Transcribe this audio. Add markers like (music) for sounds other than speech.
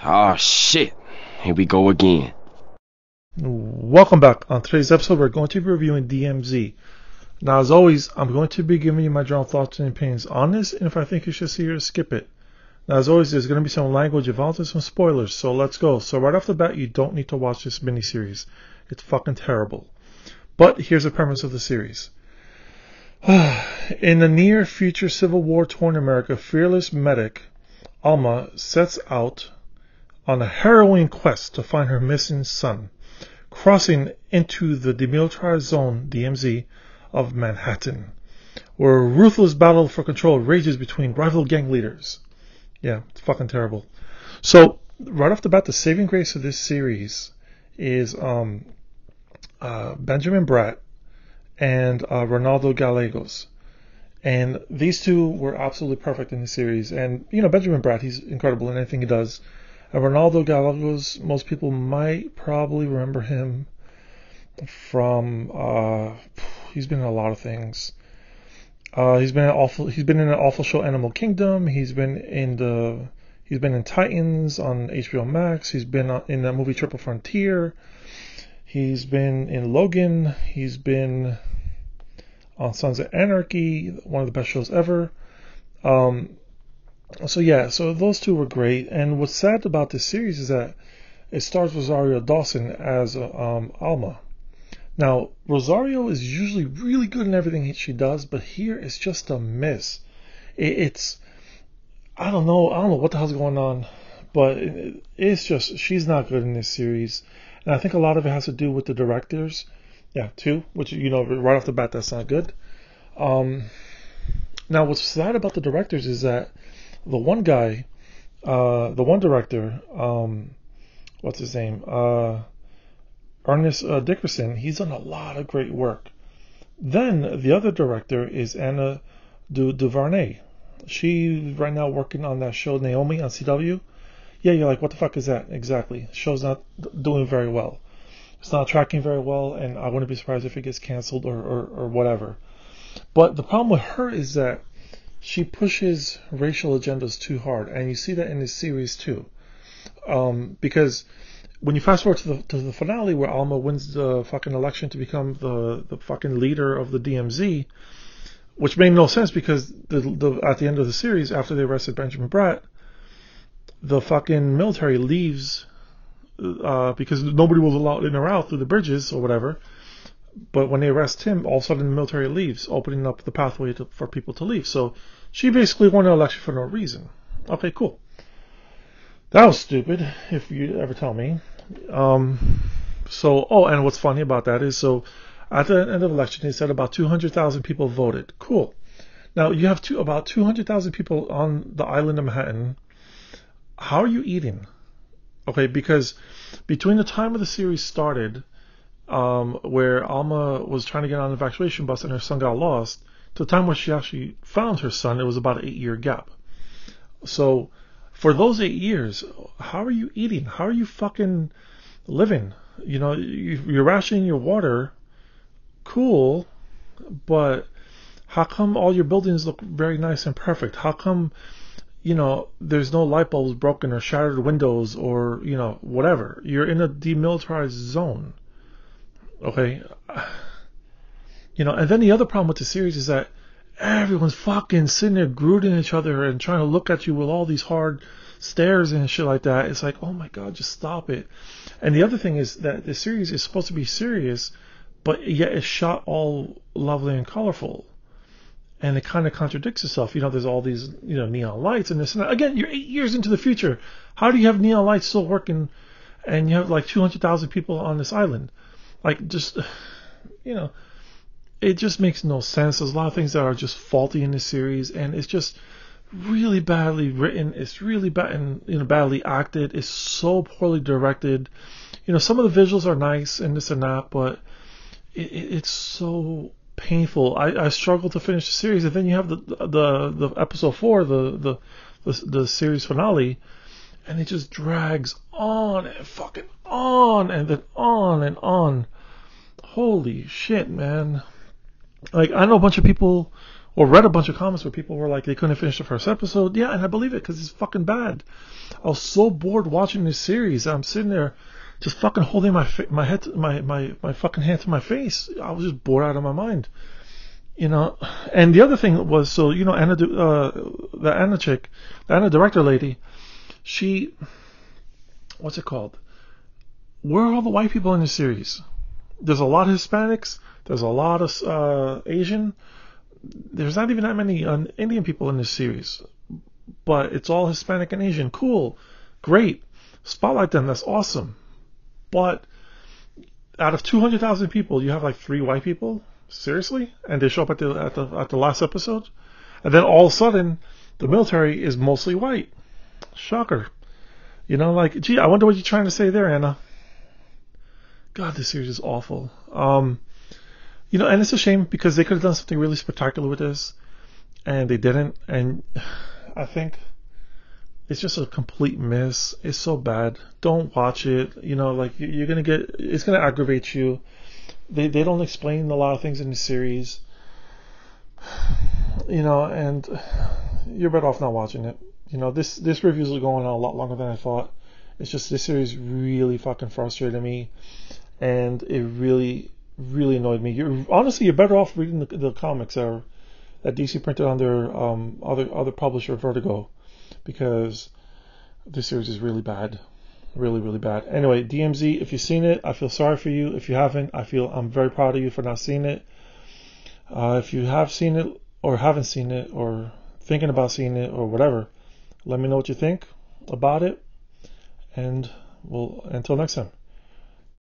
Ah, shit. Here we go again. Welcome back. On today's episode, we're going to be reviewing DMZ. Now, as always, I'm going to be giving you my general thoughts and opinions on this, and if I think you should see it, skip it. Now, as always, there's going to be some language involved and some spoilers, so let's go. So, right off the bat, you don't need to watch this miniseries. It's fucking terrible. But here's the premise of the series. (sighs) In the near future Civil War torn America, fearless medic Alma sets out on a harrowing quest to find her missing son, crossing into the demilitarized zone, DMZ, of Manhattan, where a ruthless battle for control rages between rival gang leaders. Yeah, it's fucking terrible. So, right off the bat, the saving grace of this series is um, uh, Benjamin Bratt and uh, Ronaldo Gallegos. And these two were absolutely perfect in the series. And, you know, Benjamin Bratt, he's incredible in anything he does. And Ronaldo Gallegos, most people might probably remember him from, uh, he's been in a lot of things. Uh, he's been in awful, he's been in an awful show Animal Kingdom. He's been in the, he's been in Titans on HBO Max. He's been in that movie Triple Frontier. He's been in Logan. He's been on Sons of Anarchy, one of the best shows ever. Um, so yeah, so those two were great. And what's sad about this series is that it stars Rosario Dawson as um, Alma. Now Rosario is usually really good in everything she does, but here it's just a miss. It, it's I don't know, I don't know what the hell's going on, but it, it's just she's not good in this series, and I think a lot of it has to do with the directors yeah, two, which you know right off the bat that's not good. Um, now, what's sad about the directors is that the one guy, uh, the one director, um, what's his name, uh, Ernest uh, Dickerson, he's done a lot of great work. Then the other director is Anna du- DuVernay. She's right now working on that show Naomi on CW. Yeah, you're like, what the fuck is that? Exactly. Show's not doing very well it's not tracking very well, and I wouldn't be surprised if it gets canceled or, or, or whatever. But the problem with her is that she pushes racial agendas too hard, and you see that in this series too. Um, because when you fast forward to the to the finale where Alma wins the fucking election to become the the fucking leader of the DMZ, which made no sense because the, the at the end of the series after they arrested Benjamin Bratt, the fucking military leaves uh, because nobody was allowed in or out through the bridges or whatever. But when they arrest him, all of a sudden the military leaves, opening up the pathway to, for people to leave. So she basically won an election for no reason. Okay, cool. That was stupid, if you ever tell me. Um, so, oh, and what's funny about that is, so at the end of the election, they said about 200,000 people voted. Cool. Now you have two, about 200,000 people on the island of Manhattan. How are you eating? Okay, because between the time of the series started, um, where Alma was trying to get on an evacuation bus and her son got lost, to the time where she actually found her son, it was about an eight year gap. So, for those eight years, how are you eating? How are you fucking living? You know, you're rationing your water, cool, but how come all your buildings look very nice and perfect? How come you know, there's no light bulbs broken or shattered windows or, you know, whatever. You're in a demilitarized zone. Okay? You know, and then the other problem with the series is that everyone's fucking sitting there brooding each other and trying to look at you with all these hard stares and shit like that. It's like, oh my god, just stop it. And the other thing is that the series is supposed to be serious, but yet it's shot all lovely and colorful and it kind of contradicts itself. You know, there's all these you know neon lights and this and that. Again, you're eight years into the future. How do you have neon lights still working, and you have like 200,000 people on this island? Like, just you know, it just makes no sense. There's a lot of things that are just faulty in this series, and it's just really badly written. It's really bad and you know badly acted. It's so poorly directed. You know, some of the visuals are nice and this and that, but it, it, it's so painful. I, I to finish the series, and then you have the the the episode four, the the the, the series finale, and it just drags on and fucking on and then on and on. Holy shit, man! Like I know a bunch of people or read a bunch of comments where people were like they couldn't finish the first episode. Yeah, and I believe it because it's fucking bad. I was so bored watching this series. I'm sitting there just fucking holding my fa- my head, to, my my my fucking hand to my face. I was just bored out of my mind. You know, and the other thing was so you know Anna, uh, the Anna chick, the Anna director lady, she, what's it called? Where are all the white people in the series? There's a lot of Hispanics. There's a lot of uh, Asian. There's not even that many uh, Indian people in this series, but it's all Hispanic and Asian. Cool, great. Spotlight them. That's awesome. But out of 200,000 people, you have like three white people. Seriously? And they show up at the at the at the last episode, and then all of a sudden, the military is mostly white. Shocker. You know, like, gee, I wonder what you're trying to say there, Anna. God, this series is awful. Um, you know, and it's a shame because they could have done something really spectacular with this, and they didn't. And (sighs) I think it's just a complete miss. It's so bad. Don't watch it. You know, like you're gonna get, it's gonna aggravate you. They they don't explain a lot of things in the series. (sighs) You know, and (sighs) you're better off not watching it. You know, this this review is going on a lot longer than I thought. It's just this series really fucking frustrated me, and it really really annoyed me. You're honestly you're better off reading the, the comics that, that DC printed on their um, other other publisher Vertigo, because this series is really bad, really really bad. Anyway, DMZ, if you've seen it, I feel sorry for you. If you haven't, I feel I'm very proud of you for not seeing it. Uh, if you have seen it or haven't seen it or thinking about seeing it or whatever, let me know what you think about it. And we'll until next time.